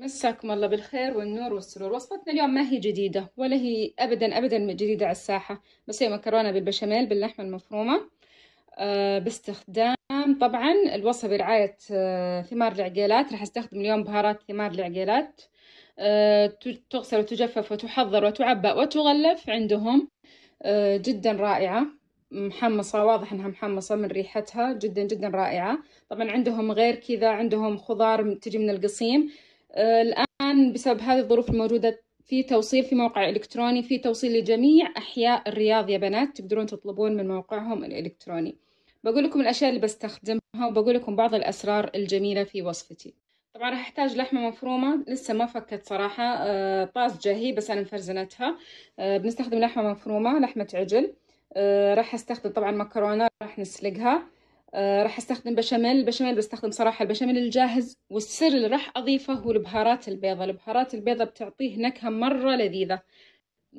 مساكم الله بالخير والنور والسرور. وصفتنا اليوم ما هي جديدة ولا هي أبدا أبدا جديدة على الساحة. بس هي مكرونة بالبشاميل باللحمة المفرومة أه باستخدام طبعا الوصفة برعاية أه ثمار العقيلات راح أستخدم اليوم بهارات ثمار العقيلات أه تغسل وتجفف وتحضر وتعبأ وتغلف عندهم جدا رائعة. محمصة واضح إنها محمصة من ريحتها جدا جدا رائعة. طبعا عندهم غير كذا عندهم خضار تجي من القصيم. آه، الآن بسبب هذه الظروف الموجودة في توصيل في موقع إلكتروني في توصيل لجميع أحياء الرياض يا بنات تقدرون تطلبون من موقعهم الإلكتروني. بقول لكم الأشياء اللي بستخدمها وبقول لكم بعض الأسرار الجميلة في وصفتي. طبعا راح أحتاج لحمة مفرومة لسه ما فكت صراحة آه، طازجة هي بس أنا مفرزنتها آه، بنستخدم لحمة مفرومة لحمة عجل. راح أستخدم طبعا مكرونة راح نسلقها. آه راح أستخدم بشاميل. البشاميل بستخدم صراحة البشاميل الجاهز والسر اللي راح أضيفه هو البهارات البيضة البهارات البيضة بتعطيه نكهة مرة لذيذة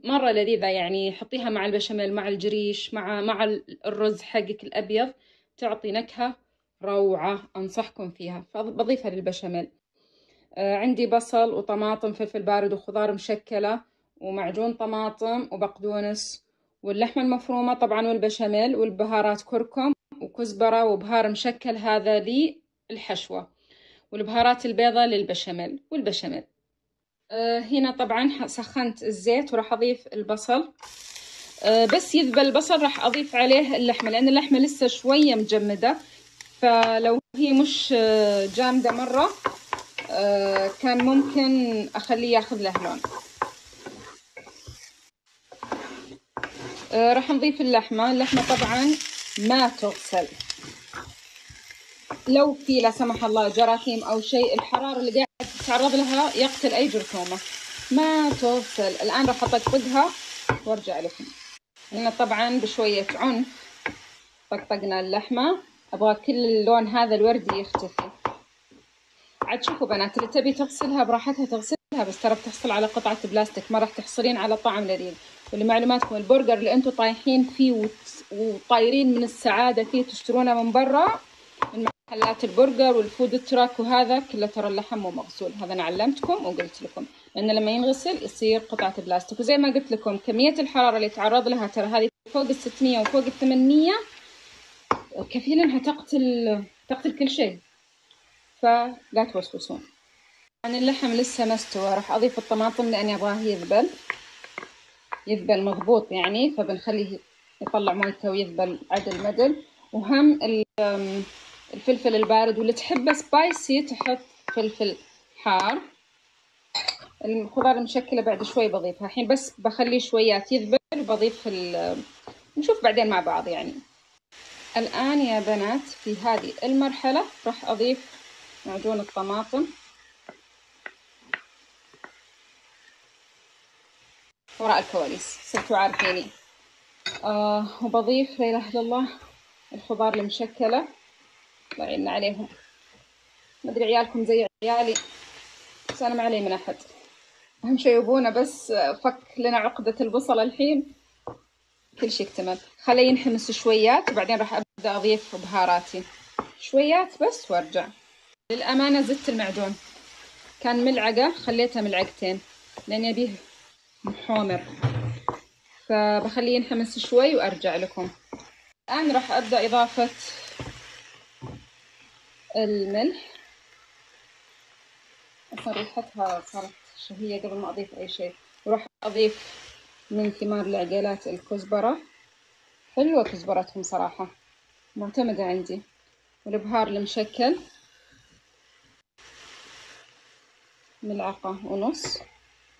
مرة لذيذة يعني حطيها مع البشاميل مع الجريش مع مع الرز حقك الأبيض تعطي نكهة روعة أنصحكم فيها. فبضيفها للبشاميل. آه عندي بصل وطماطم فلفل بارد وخضار مشكلة ومعجون طماطم وبقدونس واللحمة المفرومة طبعا والبشاميل والبهارات كركم. وكزبرة وبهار مشكل هذا للحشوة والبهارات البيضة للبشاميل والبشاميل. أه هنا طبعا سخنت الزيت وراح أضيف البصل. أه بس يذبل البصل راح أضيف عليه اللحمة لأن اللحمة لسه شوية مجمدة. فلو هي مش آه، جامدة مرة أه كان ممكن أخليه يأخذ له لون. أه راح نضيف اللحمة. اللحمة طبعا ما تغسل. لو في لا سمح الله جراثيم أو شيء الحرارة اللي قاعد تتعرض لها يقتل أي جرثومة. ما تغسل. الآن راح أطقطقها وأرجع لكم. هنا طبعا بشوية عنف. طقطقنا اللحمة. أبغى كل اللون هذا الوردي يختفي. عاد شوفوا بنات اللي تبي تغسلها براحتها تغسلها بس ترى بتحصل على قطعة بلاستيك ما راح تحصلين على طعم لذيذ. ولمعلوماتكم البرجر اللي أنتم طايحين فيه وطايرين من السعادة فيه تشترونه من برا من محلات البرجر وال food truck وهذا كله ترى اللحم مو مغسول. هذا أنا علمتكم وقلت لكم لأن لما ينغسل يصير قطعة بلاستيك. وزي ما قلت لكم كمية الحرارة اللي تعرض لها ترى هذه فوق ال 600 وفوق ال 800 كفيل إنها تقتل تقتل كل شيء. فلا توسوسون. يعني اللحم لسه ما استوى راح أضيف الطماطم لأني ابغاه يذبل يذبل مضبوط يعني فبنخليه يطلع مويته ويذبل عدل مدل. وهم الفلفل البارد واللي تحبه سبايسي تحط فلفل حار. الخضار المشكلة بعد شوي بضيفها. الحين بس بخليه شويات يذبل وبضيف نشوف بعدين مع بعض يعني. الآن يا بنات في هذه المرحلة راح أضيف معجون الطماطم. وراء الكواليس. صرتوا عارفيني. آه وبضيف لا إله إلا الله الخضار المشكلة. الله يعيننا عليهم. ما أدري عيالكم زي عيالي بس أنا ما علي من أحد. أهم شي يبونا بس فك لنا عقدة البصل الحين. كل شي اكتمل. خليه ينحمس شويات وبعدين راح أبدأ أضيف بهاراتي. شويات بس وأرجع. للأمانة زدت المعجون. كان ملعقة خليتها ملعقتين لأن يبيه محامر. فبخليه ينحمس شوي وأرجع لكم. الآن راح أبدأ إضافة الملح. ريحتها صارت شهية قبل ما أضيف أي شيء. وراح أضيف من ثمار العقيلات الكزبرة. حلوة كزبرتهم صراحة. معتمدة عندي. والبهار المشكل. ملعقة ونص.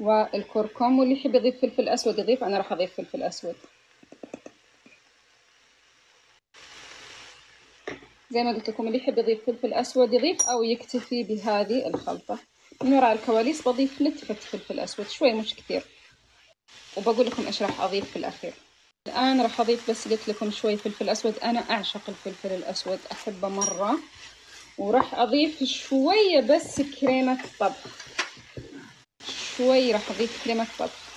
والكركم واللي يحب يضيف فلفل أسود يضيف أنا راح أضيف فلفل أسود. زي ما قلت لكم اللي يحب يضيف فلفل أسود يضيف أو يكتفي بهذه الخلطة. من وراء الكواليس بضيف نتفة فلفل أسود شوي مش كثير. وبقول لكم إيش راح أضيف في الأخير. الآن راح أضيف بس قلت لكم شوي فلفل أسود. أنا أعشق الفلفل الأسود أحبه مرة. وراح أضيف شوية بس كريمة طبخ. شوي راح أضيف كريمة طبخ.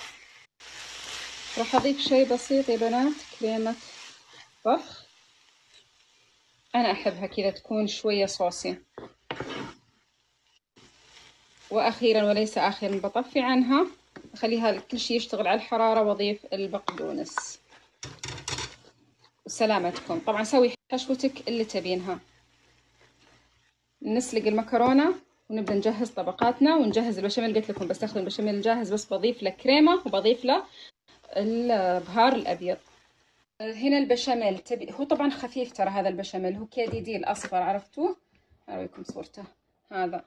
راح أضيف شيء بسيط يا بنات كريمة طبخ. أنا أحبها كذا تكون شوية صوصي. وأخيرا وليس آخرا بطفي عنها. أخليها كل شيء يشتغل على الحرارة وأضيف البقدونس. وسلامتكم. طبعا سوي حشوتك اللي تبينها. نسلق المكرونة. ونبدأ نجهز طبقاتنا ونجهز البشاميل. قلت لكم بستخدم البشاميل الجاهز بس بضيف له كريمة وبضيف له البهار الأبيض. هنا البشاميل. تبي هو طبعا خفيف ترى هذا البشاميل. هو كيديدي الأصفر عرفتوه أوريكم صورته. هذا.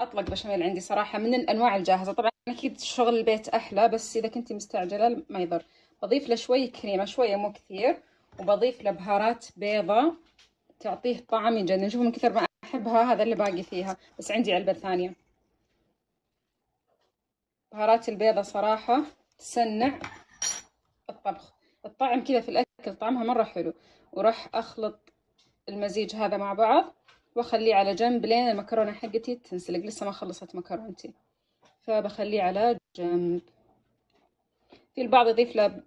أطلق بشاميل عندي صراحة من الأنواع الجاهزة. طبعا أكيد شغل البيت أحلى بس إذا كنتي مستعجلة ما يضر. بضيف له شوي كريمة شوية مو كثير وبضيف له بهارات بيضة تعطيه طعم يجنن شوفوا من كثر ما أحبها هذا اللي باقي فيها. بس عندي علبة ثانية. بهارات البيضة صراحة تسنع الطبخ. الطعم كذا في الأكل طعمها مرة حلو. وراح أخلط المزيج هذا مع بعض وأخليه على جنب لين المكرونة حقتي تنسلق. لسه ما خلصت مكرونتي. فبخليه على جنب. في البعض يضيف له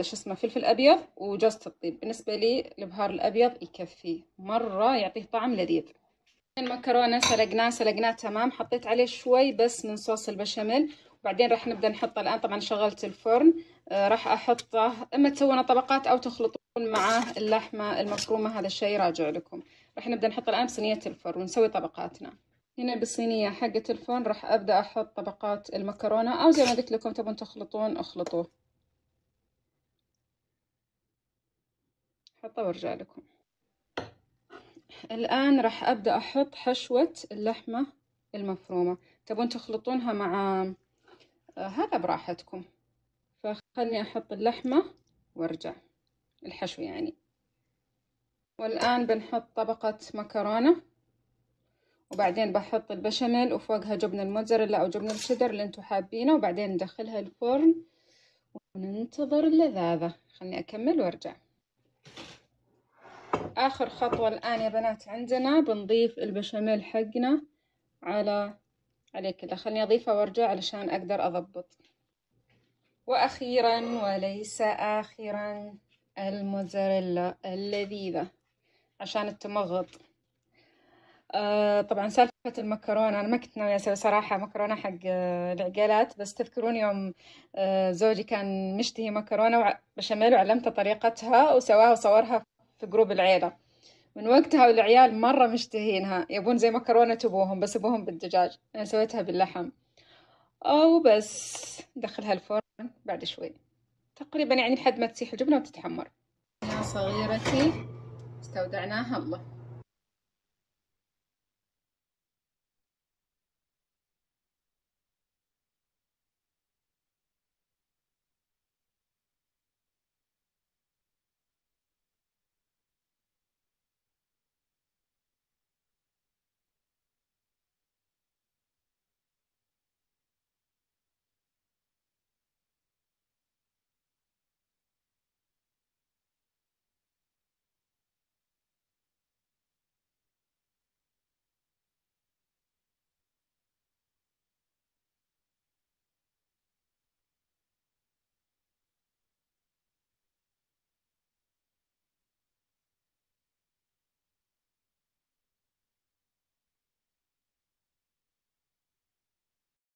شو اسمه فلفل أبيض وجوز الطيب بالنسبة لي البهار الأبيض يكفي مرة يعطيه طعم لذيذ. المكرونه سلقناه سلقناه تمام. حطيت عليه شوي بس من صوص البشاميل. وبعدين راح نبدأ نحطه الآن. طبعا شغلت الفرن آه، راح أحطه. إما تسوونه طبقات أو تخلطون معاه اللحمة المفرومة هذا الشيء راجع لكم. راح نبدأ نحط الآن بصينية الفرن ونسوي طبقاتنا. هنا بالصينية حقة الفرن راح أبدأ أحط طبقات المكرونة أو زي ما قلت لكم تبون تخلطون اخلطوه. حطه وارجع لكم الآن راح أبدأ أحط حشوة اللحمة المفرومة. تبون تخلطونها مع آه هذا براحتكم. فخلني أحط اللحمة وأرجع. الحشو يعني. والآن بنحط طبقة مكرونة وبعدين بحط البشاميل وفوقها جبن الموتزاريلا أو جبن الشيدر اللي انتو حابينه وبعدين ندخلها الفرن وننتظر اللذاذة. خلني أكمل وأرجع. آخر خطوة الآن يا بنات عندنا بنضيف البشاميل حقنا على عليه كذا. خلني أضيفه وأرجع علشان أقدر أضبط. وأخيرا وليس آخرا الموزاريلا اللذيذة. عشان التمغط. آه طبعا سالفة المكرونة أنا ما كنت ناوية أسوي صراحة مكرونة حق آه العقالات بس تذكرون يوم آه زوجي كان مشتهي مكرونة بشاميل وعلمته طريقتها وسواها وصورها في جروب العيلة. من وقتها والعيال مرة مشتهينها. يبون زي مكرونة أبوهم بس أبوهم بالدجاج. أنا سويتها باللحم. أو بس. ندخلها الفرن بعد شوي. تقريبا يعني لحد ما تسيح الجبنة وتتحمر. صغيرتي استودعناها الله.